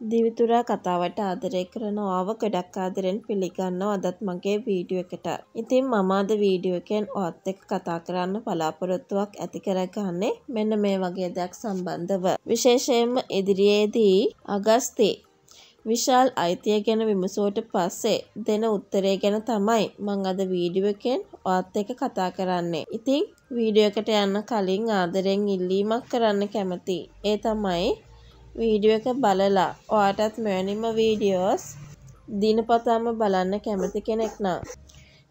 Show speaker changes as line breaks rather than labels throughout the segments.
දිවිතුරා කතාවට ආදරය කරනවාව ගොඩක් ආදරෙන් පිළිගන්නවා අදත් මගේ වීඩියෝ එකට. ඉතින් මම අද වීඩියෝ එකෙන් ඔයත් එක්ක කතා කරන්න බලාපොරොත්තුවක් ඇති කරගන්නේ මෙන්න මේ වගේ දෙයක් සම්බන්ධව. විශේෂයෙන්ම ඉදිරියේදී අගස්තේ විශාල් අයිතිය ගැන විමසුවට පස්සේ දෙන උත්තරේ ගැන තමයි මං අද වීඩියෝ එකෙන් ඔයත් එක්ක කතා කරන්නේ. ඉතින් වීඩියෝ එකට යන්න කලින් ආදරෙන් ඉල්ලීමක් කරන්න කැමතියි. ඒ තමයි වීඩියෝ එක බලලා ඔයාටත් මෙවැනිම වීඩියෝස් දිනපතාම බලන්න කැමති කෙනෙක් නම්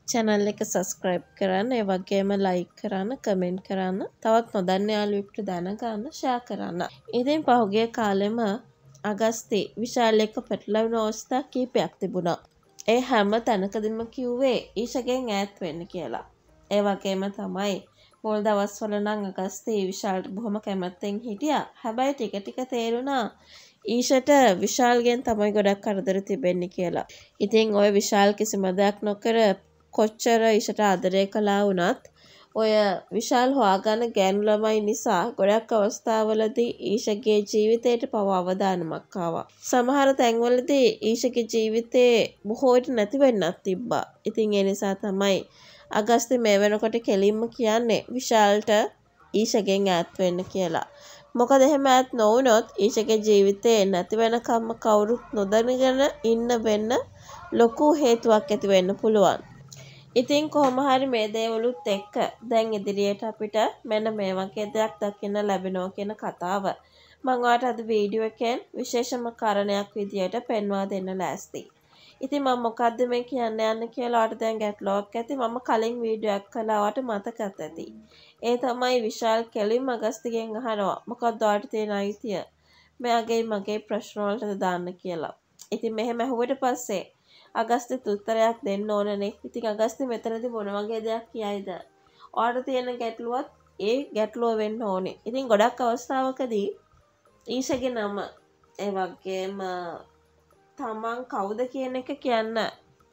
channel එක subscribe කරන්න ඒ වගේම like කරන්න comment කරන්න තවත් නොදන්න යාළුවෙක්ට දැනගන්න share කරන්න. ඉතින් පහුගිය කාලෙම අගස්තේ විශාල එක්ක පැටලෙන අවස්ථා කීපයක් තිබුණා. ඒ හැම තැනකදීම කිව්වේ ඊෂගෙන් ඈත් වෙන්න කියලා. ඒ වගේම තමයි මුල් දවස්වල නම් අගස්තී විශාල්ට බොහොම කැමැත්තෙන් හිටියා. හැබැයි ටික ටික තේරුණා ඊෂට විශාල්ගෙන් තමයි ගොඩක් කරදර තිබෙන්නේ කියලා. ඉතින් ওই විශාල් කිසිම දෙයක් නොකර කොච්චර ඊෂට ආදරය කළා වුණත් ඔය විශාල් හොයාගන්න ගෑනු ළමයි නිසා ගොඩක් අවස්ථාවලදී ඊෂගේ ජීවිතයට පවා අවදානමක් ආවා. සමහර තැන්වලදී ඊෂගේ ජීවිතේ බොහෝ විට නැති වෙන්නත් තිබ්බා. ඉතින් ඒ නිසා තමයි අගස්ති මේ වෙනකොට කෙලින්ම කියන්නේ විශාල්ට ඊෂගෙන් ඈත් වෙන්න කියලා. මොකද එහෙම ඈත් නොවුනොත් ඊෂගේ ජීවිතේ නැති වෙනකම්ම කවුරුත් නොදැනගෙන ඉන්න වෙන්න ලොකු හේතුවක් ඇති වෙන්න පුළුවන්. ඉතින් කොහොම හරි මේ දේවලුත් එක්ක දැන් ඉදිරියට අපිට මෙන්න මේ වගේ දෙයක් දකින්න ලැබෙනවා කියන කතාව මම ඔයාලට අද වීඩියෝ එකෙන් විශේෂම කාරණයක් විදියට පෙන්වා දෙන්න ලෑස්තියි. ඉතින් මම මොකද්ද මේ කියන්න යන්නේ කියලා ඔයාලට දැන් ගැටලුවක් ඇති මම කලින් වීඩියෝ එකක් කළා ඔයාලට මතකත් ඇති. ඒ තමයි විශාල් කෙලින්ම අගස්තිගෙන් අහනවා මොකක්ද ඔයාලට තියෙන අයිතිය මෙයාගේ මගේ ප්‍රශ්න වලට දාන්න කියලා. ඉතින් මෙහෙම ඇහුවට පස්සේ අගස්තිත් උත්තරයක් දෙන්න ඕනනේ. ඉතින් අගස්ති මෙතනදී මොන වගේ දෙයක් කියයිද? ඔයාලට තියෙන ගැටලුවත් ඒ ගැටලුව වෙන්න ඕනේ. ඉතින් ගොඩක් අවස්ථාවකදී ඊෂගේ නම ඒ වගේම තමන් කවුද කියන එක කියන්න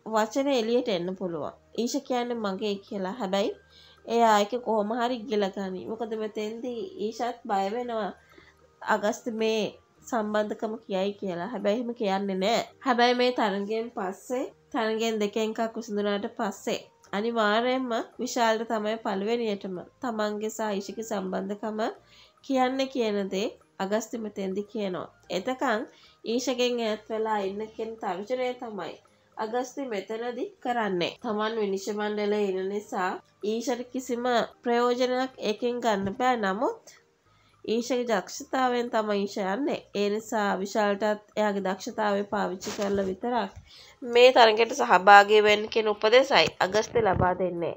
වචන එලියට එන්න පුළුවන්. ඊෂ කියන්නේ මගේ කියලා. හැබැයි එයා ඒක කොහොම හරි ඉගිලා ගනි. මොකද මෙතෙන්දී ඊෂත් බය වෙනවා. අගස්ත මේ සම්බන්ධකම කියයි කියලා. හැබැයි එහෙම කියන්නේ නැහැ. හැබැයි මේ තරගෙන් පස්සේ තරගෙන් දෙකෙන් එකක් විසඳුනාට පස්සේ අනිවාර්යයෙන්ම විශාලට තමයි පළවෙනියටම තමන්ගේ සහ ඊෂික සම්බන්ධකම කියන්න කියන දේ අගස්ති මෙතෙන්දි කියනවා. එතකන් ඊෂගෙන් ඈත් වෙලා ඉන්න කෙන තර්ජනය තමයි අගස්ති මෙතනදි කරන්නේ. තමන් විනිශ්චය මණ්ඩලයේ ඉන්න නිසා ඊෂට කිසිම ප්‍රයෝජනයක් ඒකෙන් ගන්න බෑ. නමුත් ඊෂගේ දක්ෂතාවයෙන් තමයි ඊෂ යන්නේ. ඒ නිසා විශාලටත් එයාගේ දක්ෂතාවය පාවිච්චි කරලා විතරක් මේ තරගයට සහභාගී වෙන්න කියන උපදෙසයි අගස්ති ලබා දෙන්නේ.